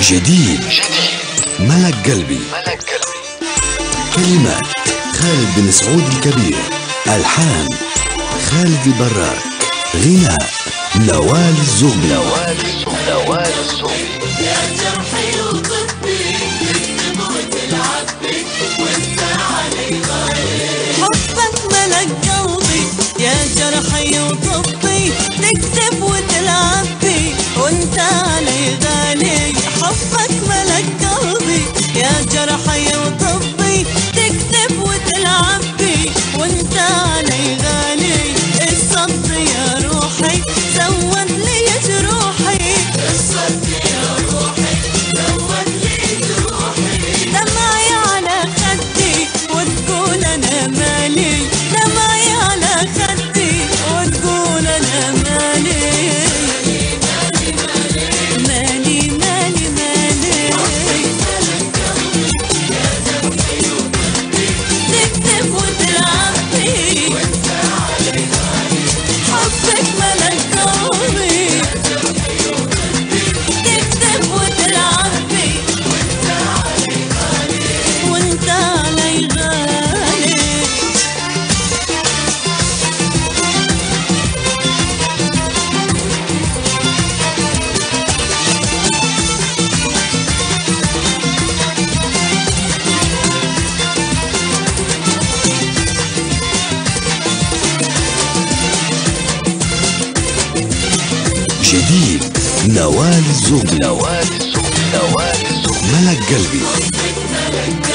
جديد, ملك قلبي. ملك قلبي كلمات. خالد بن سعود الكبير. ألحان. خالد البراك. غناء. نوال الزغبي نوال الزغبي يا جرحي نوال الزوبي نوال الزوبي نوال الزوبي ملك قلبي.